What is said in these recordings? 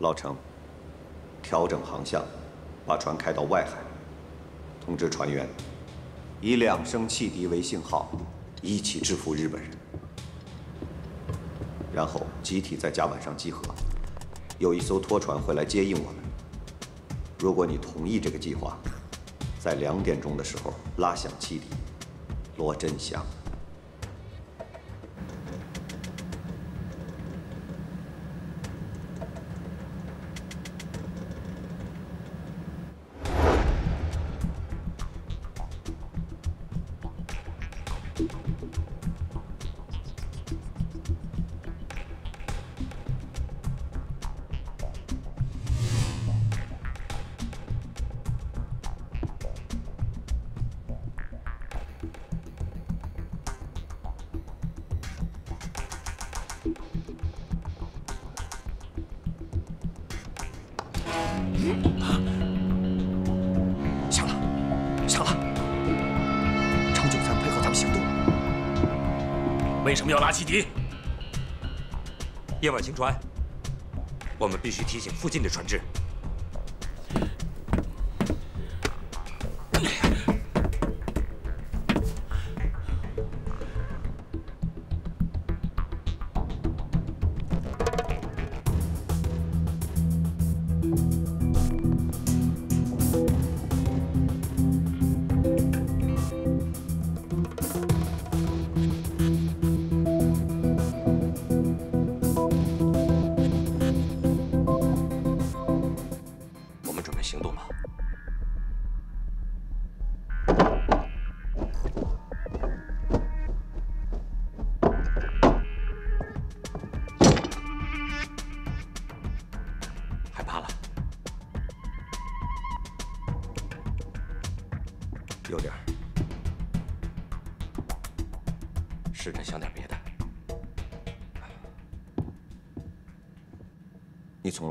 老程，调整航向，把船开到外海，通知船员，以两声汽笛为信号，一起制服日本人。然后集体在甲板上集合，有一艘拖船会来接应我们。如果你同意这个计划，在两点钟的时候拉响汽笛，罗振祥。夜晚行船，我们必须提醒附近的船只。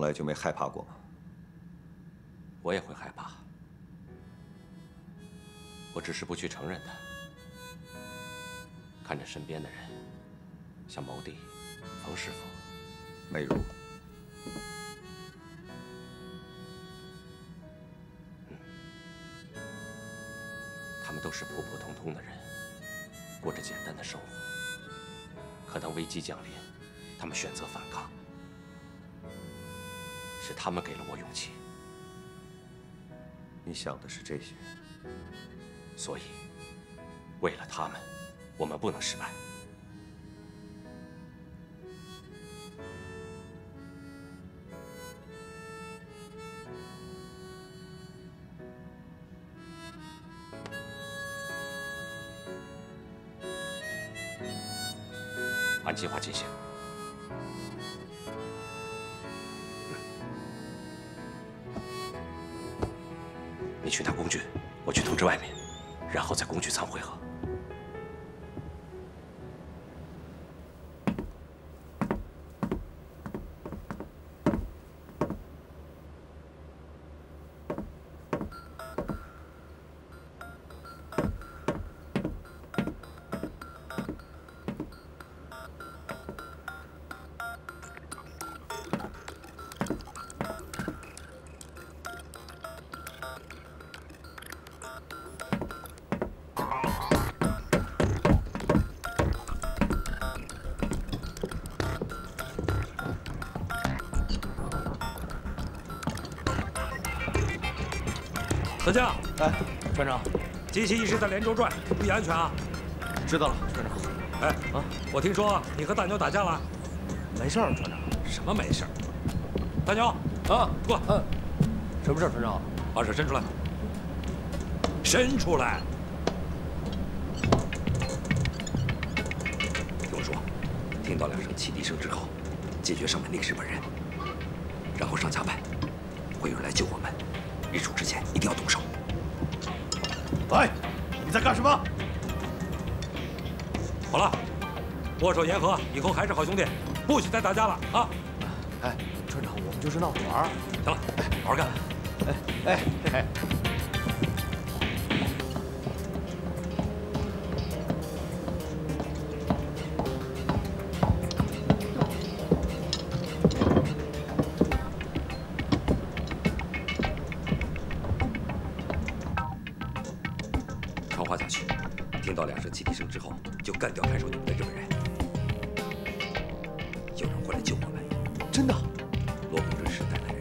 来就没害怕过吗？我也会害怕，我只是不去承认它。看着身边的人，像毛弟、冯师傅、美如，他们都是普普通通的人，过着简单的生活。可当危机降临，他们选择反抗，是他们给了我勇气。你想的是这些？所以，为了他们，我们不能失败。将，哎，船长，机器一直在连轴转，注意安全啊！知道了，船长。哎啊，我听说你和大牛打架了，没事儿，船长。什么没事儿？大牛啊，过。嗯，什么事儿，船长？把手伸出来，伸出来。听我说，听到两声汽笛声之后，解决上面那个日本人，然后上甲板，会有人来救我们。日出之前一定要动手。哎，你在干什么？好了，握手言和，以后还是好兄弟，不许再打架了啊！哎，船长，我们就是闹着玩儿。行了，哎，好好干。哎哎哎。的日本人。有人过来救我们。真的？罗工程师带来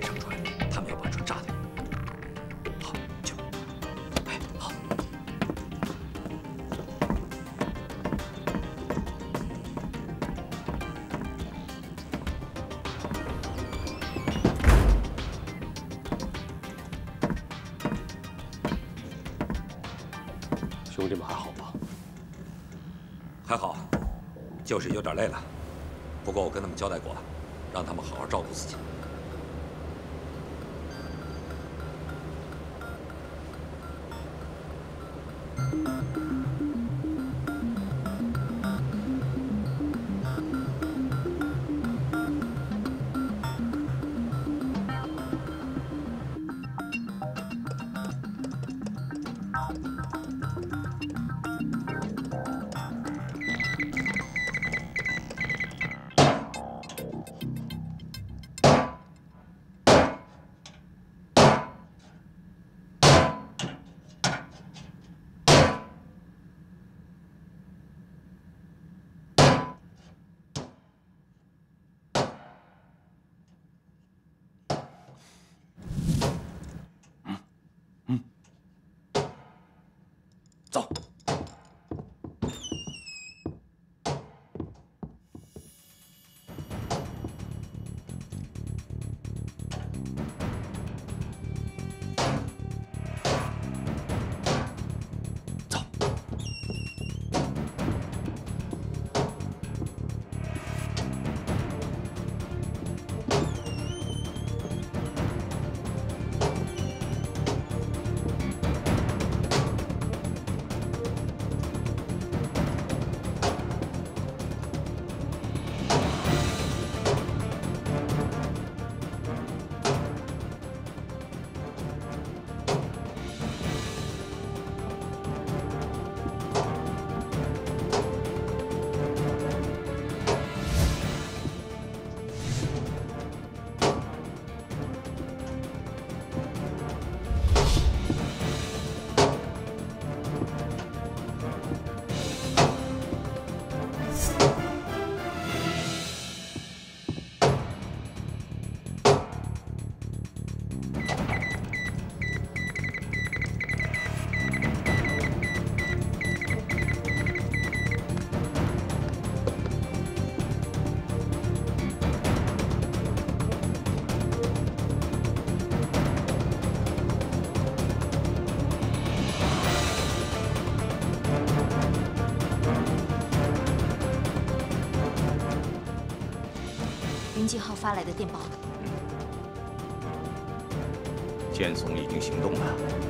是有点累了。不过我跟他们交代过了，让他们好好照顾自己。发来的电报，剑松已经行动了。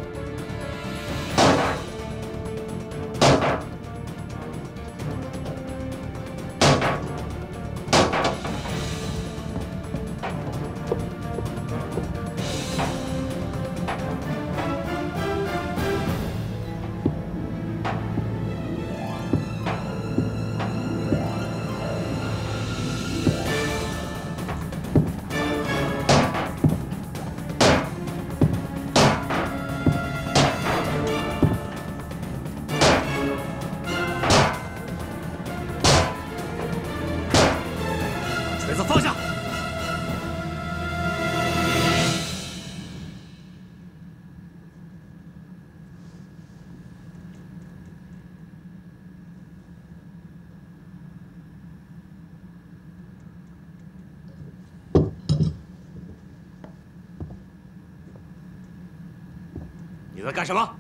你在干什么？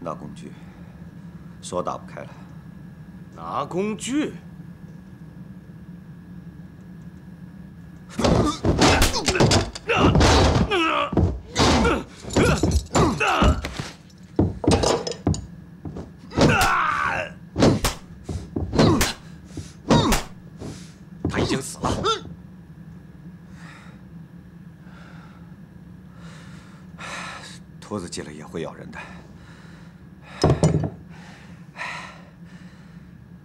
拿工具，锁打不开了。拿工具。会咬人的。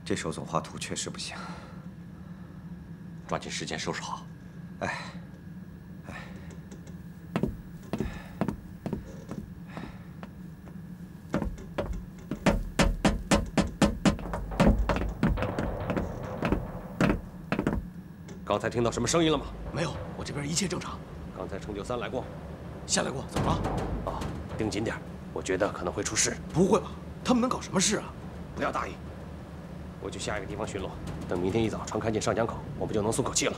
这手总画图确实不行，抓紧时间收拾好。哎，哎。刚才听到什么声音了吗？没有，我这边一切正常。刚才程九三来过，下来过，怎么了？啊。盯紧点，我觉得可能会出事。不会吧？他们能搞什么事啊？不要大意，我去下一个地方巡逻，等明天一早船开进上江口，我们就能松口气了。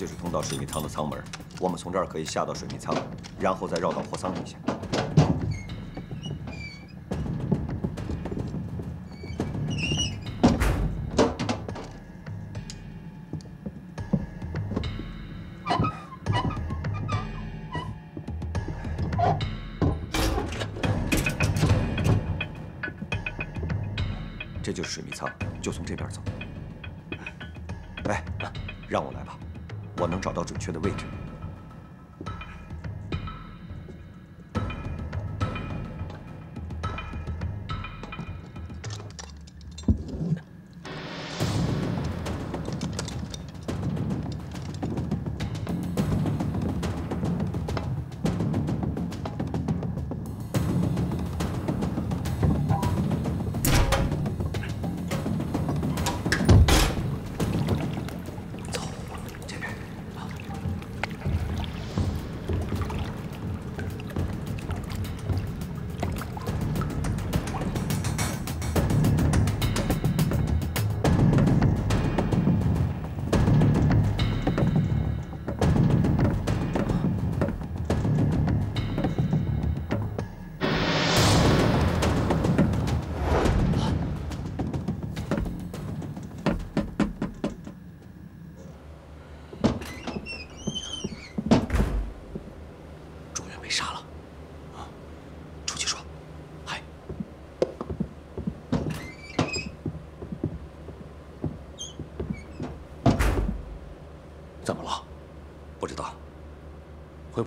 就是通到水密舱的舱门。我们从这儿可以下到水密舱，然后再绕到货舱底下。到准确的位置。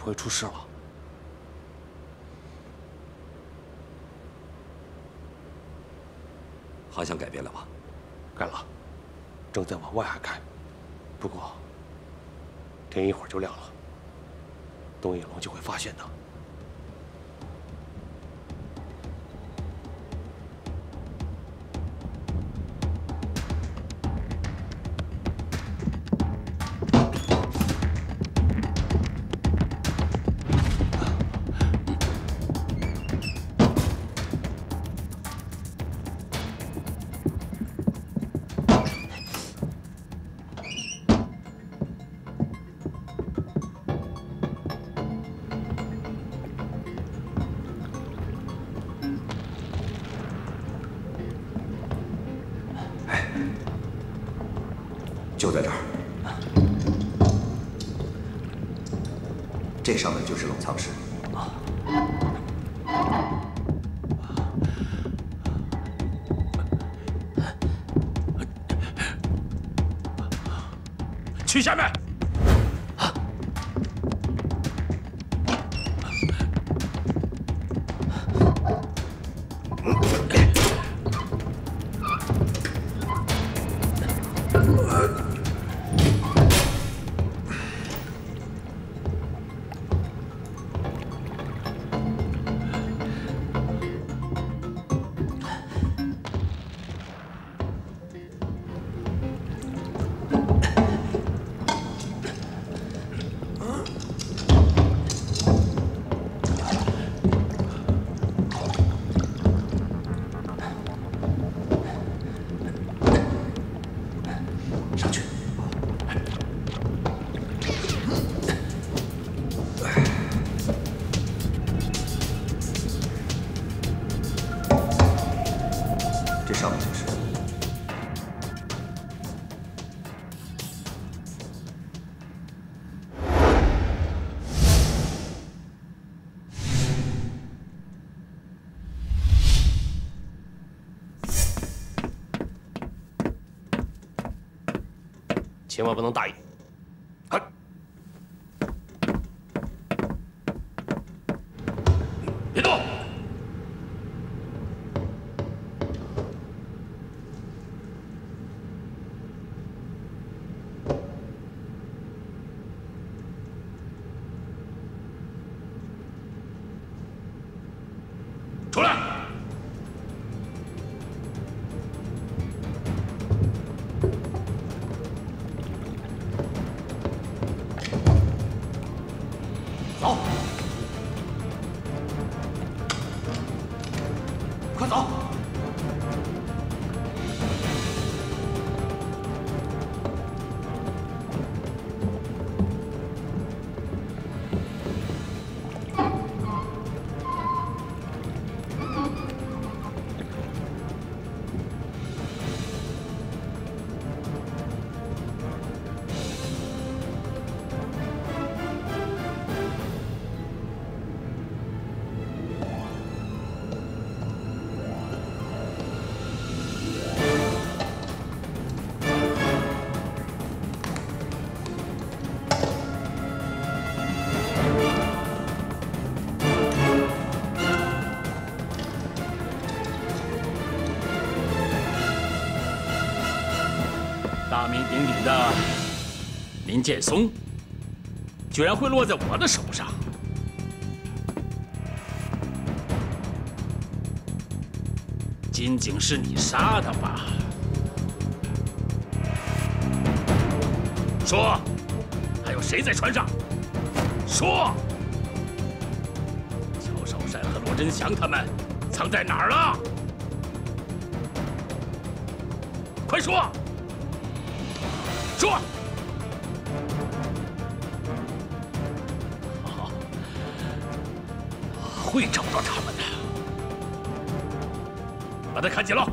不会出事了？航向改变了吧？改了，正在往外海开。不过，天一会儿就亮了，东野龙就会发现的。这上面就是冷藏室。去下面。千万不能大意。快走！剑松，居然会落在我的手上！金井是你杀的吧？说，还有谁在船上？说，乔少山和罗真祥他们藏在哪儿了？快说！说，好，会找到他们的。把他看紧了。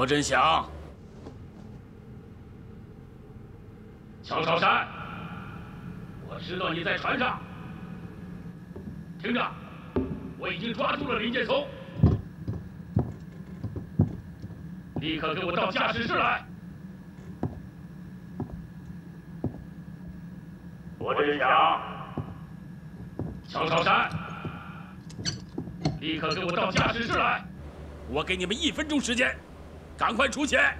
罗振祥，乔少山，我知道你在船上。听着，我已经抓住了林建聪，立刻给我到驾驶室来。罗振祥，乔少山，立刻给我到驾驶室来。我给你们一分钟时间，赶快出钱。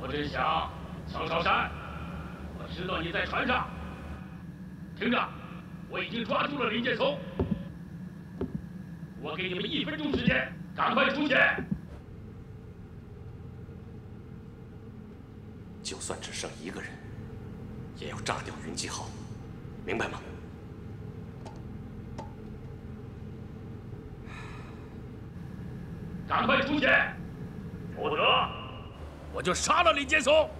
我真想，乔少山，我知道你在船上。听着，我已经抓住了林建聪。我给你们一分钟时间，赶快出钱。就算只剩一个人，也要炸掉云机号，明白吗？赶快出现，否则我就杀了李建松。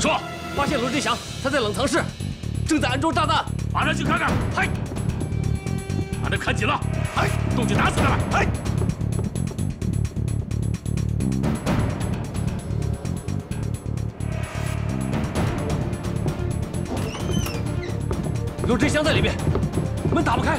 说，发现罗振祥，他在冷藏室，正在安装炸弹。马上去看看。嗨，把他看紧了。嗨，动静打死他们。嗨。罗振祥在里面，门打不开。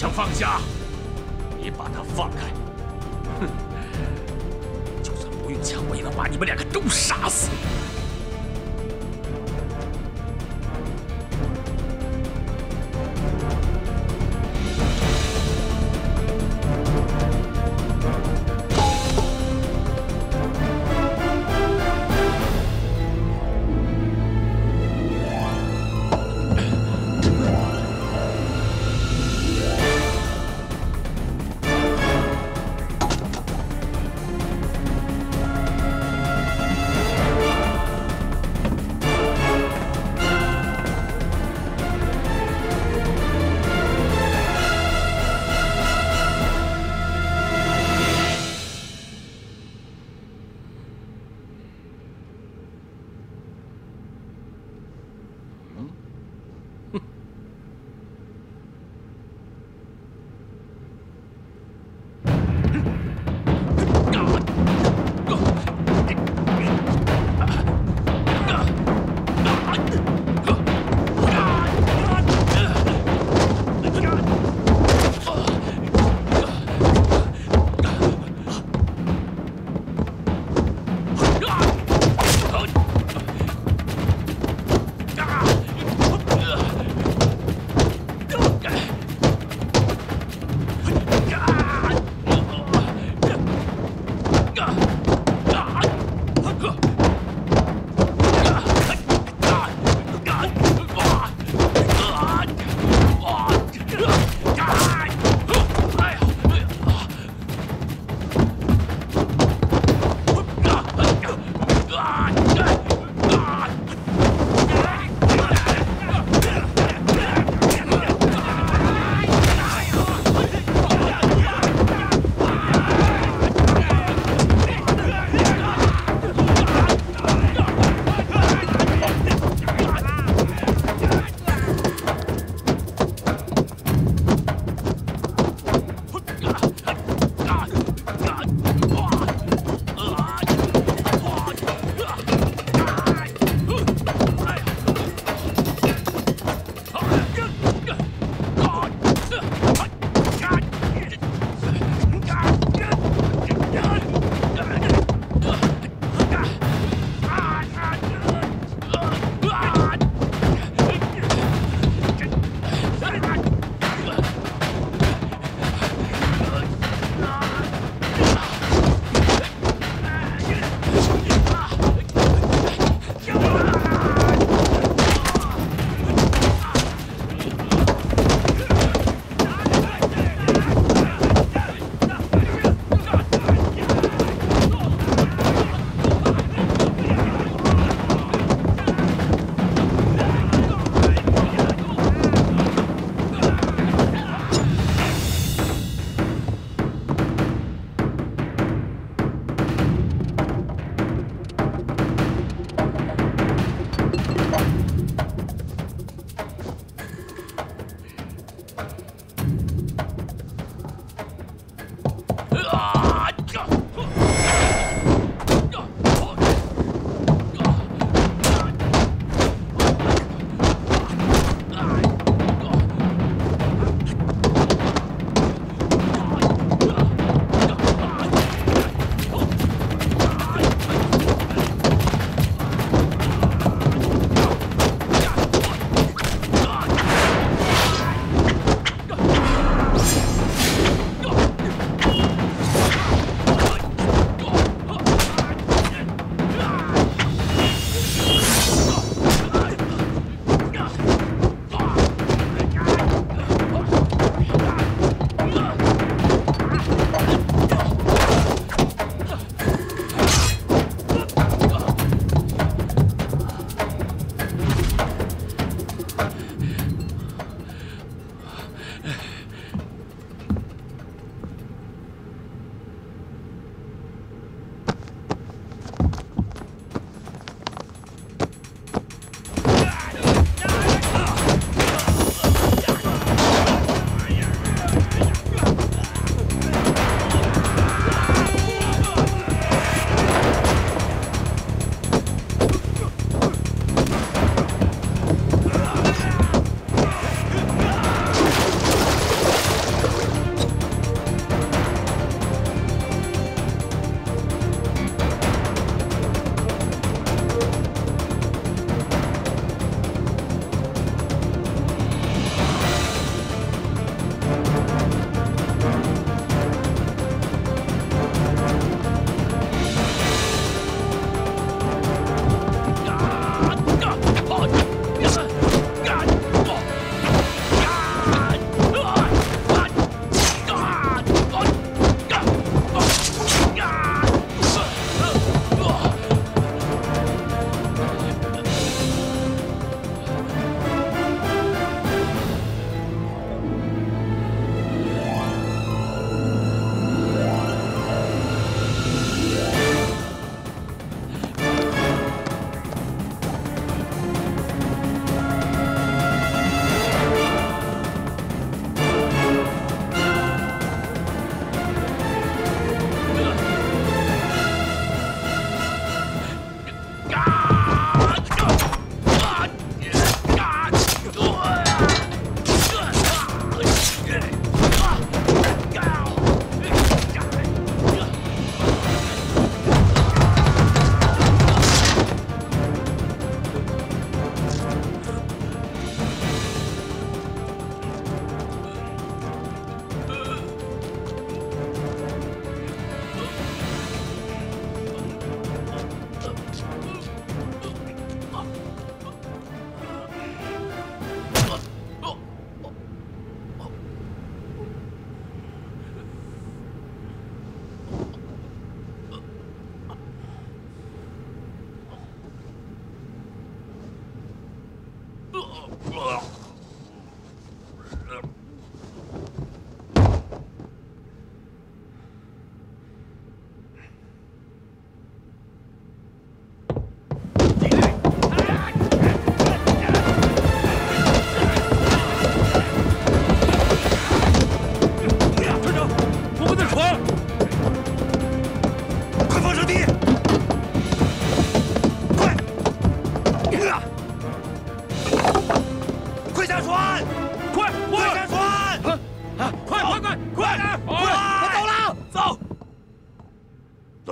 枪放下！你把他放开！哼，就算不用枪，我也能把你们两个都杀死。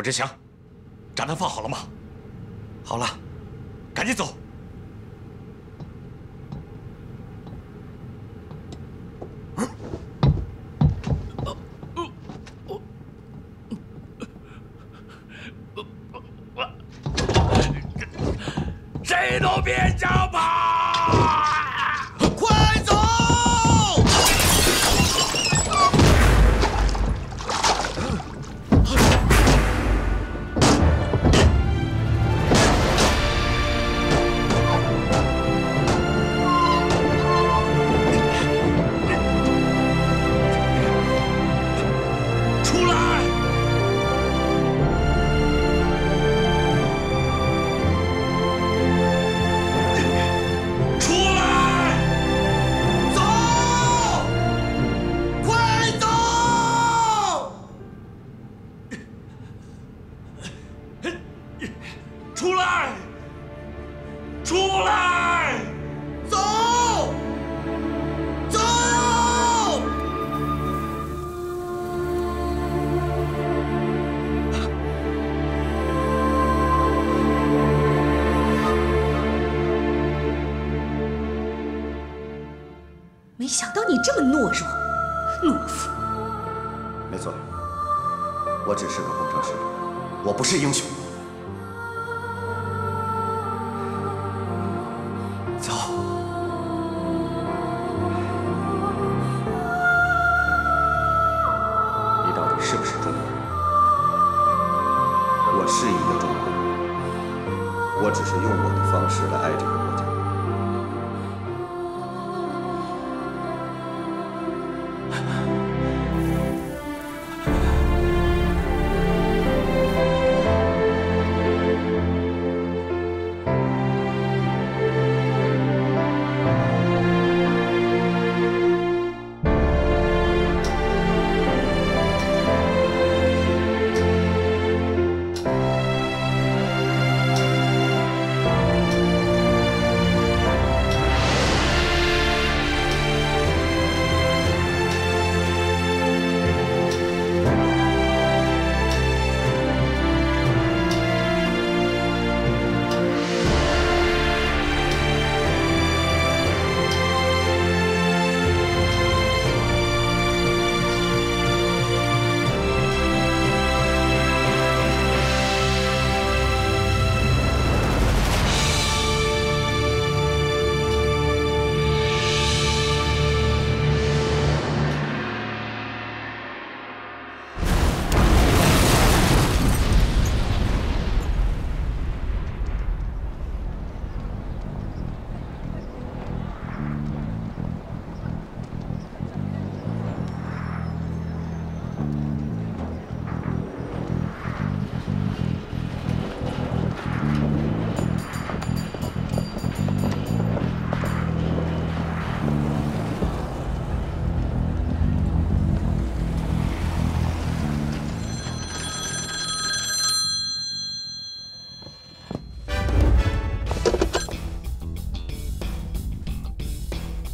志祥。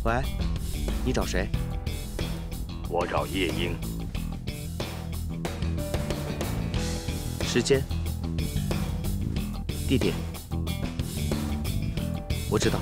喂你找谁？我找夜莺。时间地点。我知道。